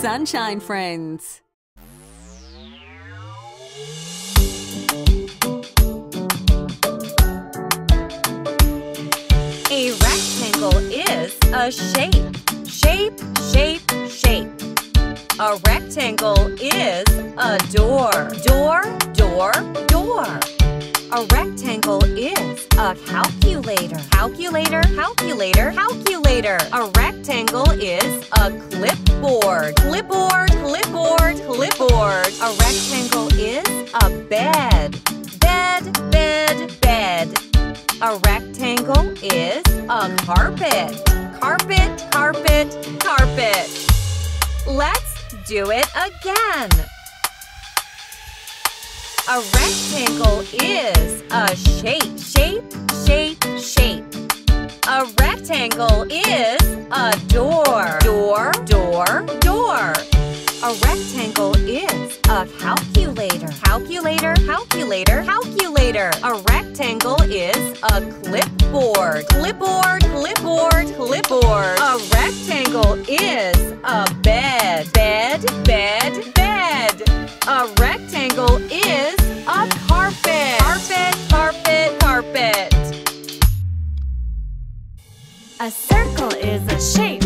Sunshine Friends. A rectangle is a shape. Shape, shape, shape. A rectangle is a door. Door, door, door. A rectangle is a calculator. Calculator, calculator, calculator. A rectangle is a clipboard. Clipboard, clipboard, clipboard. A rectangle is a bed. Bed, bed, bed. A rectangle is a carpet. Carpet, carpet, carpet. Let's do it again. A rectangle is a shape. Shape, shape, shape. A rectangle is a door. Door. A rectangle is a calculator. Calculator, calculator, calculator. A rectangle is a clipboard. Clipboard, clipboard, clipboard. A rectangle is a bed. Bed, bed, bed. A rectangle is a carpet. Carpet, carpet, carpet. A circle is a shape,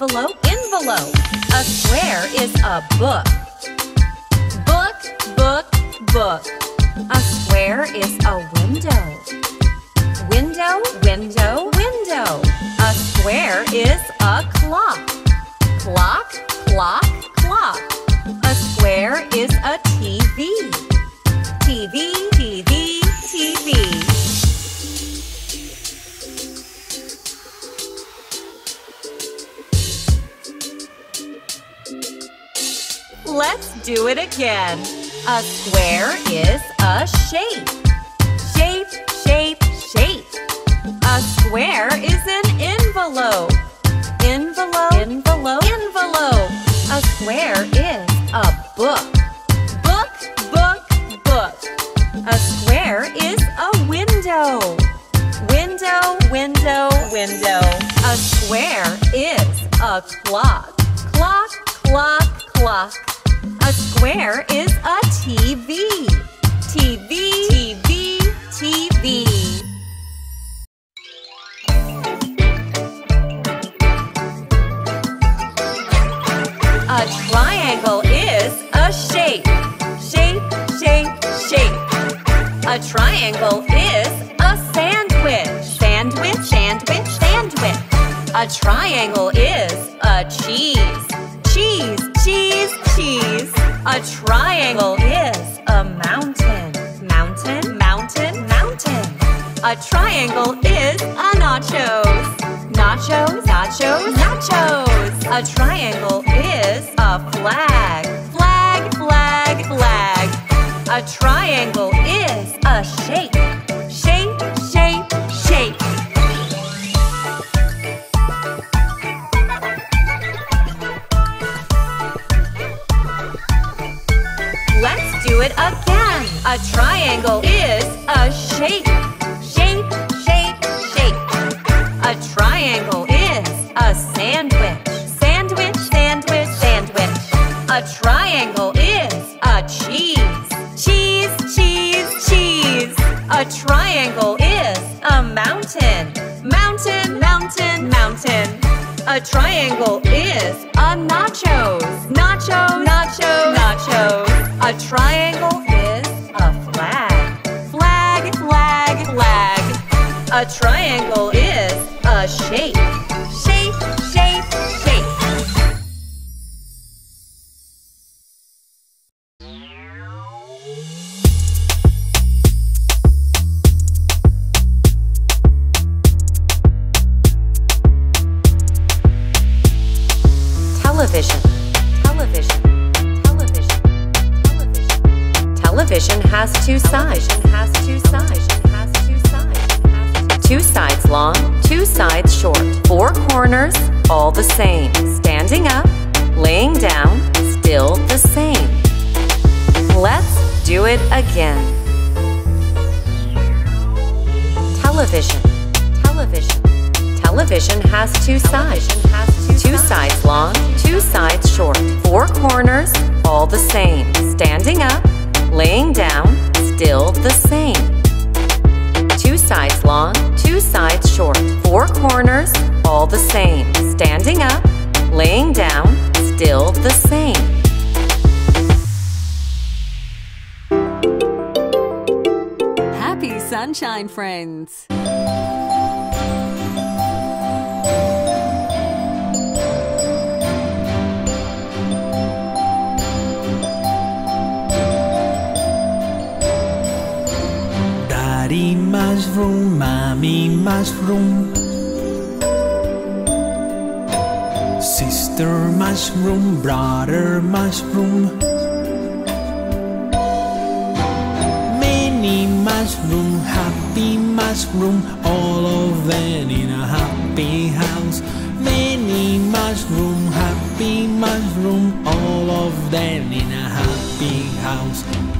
Envelope, envelope. A square is a book. Book, book, book. A square is a window. Window, window, window. A square is a clock. Clock, clock, clock. A square is a. TV, TV, TV. Let's do it again. A square is a shape. Shape, shape, shape. A square is an envelope. Envelope, envelope, envelope. A square is a book. Book, book, book. A square is a window. Window, window, window. A square is a clock. Clock, clock, A square is a TV. TV, TV, TV. A triangle is a shape. Shape, shape, shape. A triangle is a sandwich. Sandwich, sandwich, sandwich. A triangle is a cheese. Cheese, cheese, cheese. A triangle is a mountain. Mountain, mountain, mountain. A triangle is a nachos. Nachos, nachos, nachos. A triangle it again. A triangle is a shape. Shape, shape, shape. A triangle is a sandwich. Sandwich, sandwich, sandwich. A triangle is a cheese. Cheese, cheese, cheese. A triangle is a mountain. Mountain, mountain, mountain. A triangle is a nachos. nacho, nachos, nachos. A triangle is a flag. Flag, flag, flag. A triangle is a shape. Shape, two sides. Two sides long, two sides short. Four corners, all the same. Standing up, laying down, still the same. Two sides long, two sides short. Four corners, all the same. Standing up, laying down, still the same. Happy Sunshine Friends. Mushroom, mommy mushroom, sister mushroom, brother mushroom. Many mushroom, happy mushroom, all of them in a happy house. Many mushroom, happy mushroom, all of them in a happy house.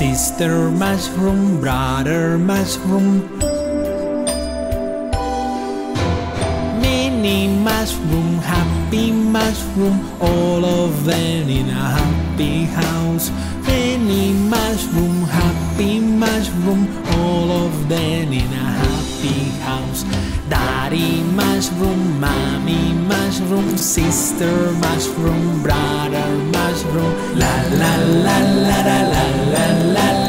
Sister mushroom, brother mushroom. Many mushroom, happy mushroom, all of them in a happy house. Many mushroom, happy mushroom, all of them in a happy house. Daddy mushroom, mommy mushroom, mushroom sister, mushroom brother, mushroom. La la la la la la la la.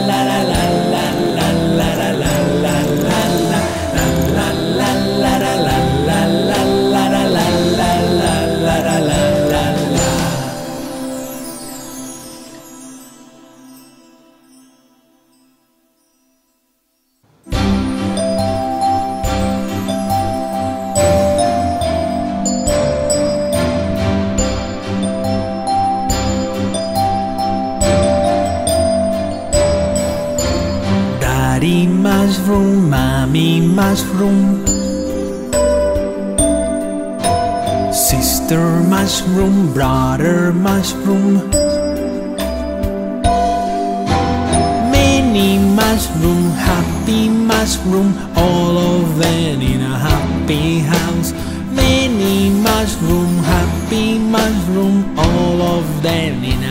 Daddy mushroom, mommy mushroom, sister mushroom, brother mushroom. Many mushroom, happy mushroom, all of them in a happy house. Many mushroom, happy mushroom, all of them in a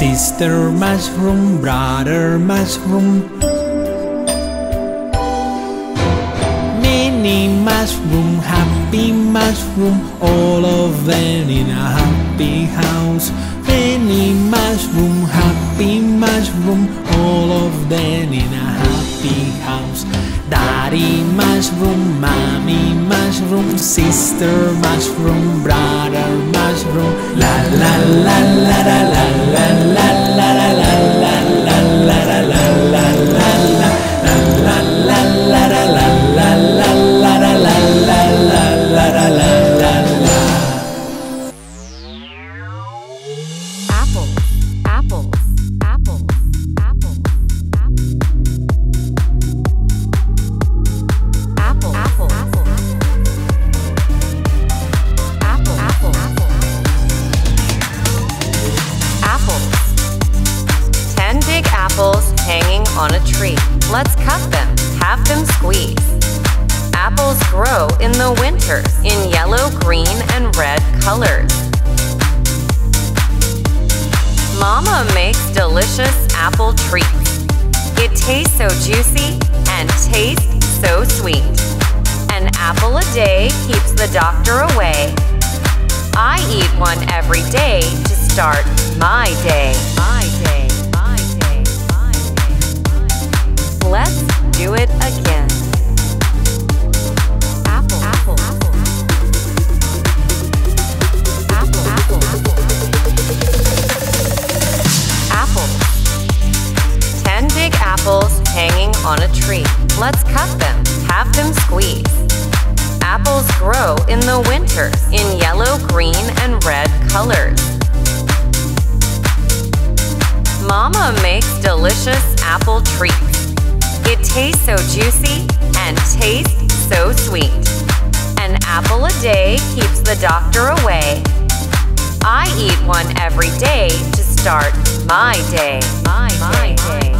Sister mushroom, brother mushroom. Many mushroom, happy mushroom, all of them in a happy house. Mushroom, sister mushroom, brother mushroom. la la la la la la la la la la la apples hanging on a tree. Let's cut them, have them squeeze. Apples grow in the winter in yellow, green, and red colors. Mama makes delicious apple treats. It tastes so juicy and tastes so sweet. An apple a day keeps the doctor away. I eat one every day to start my day. My day, Let's do it again. Apple, apple, apple. Apple, apple. Ten big apples hanging on a tree. Let's cut them, have them squeeze. Apples grow in the winters in yellow, green, and red colors. Mama makes delicious apple treats. It tastes so juicy and tastes so sweet. An apple a day keeps the doctor away. I eat one every day to start my day. My, my day.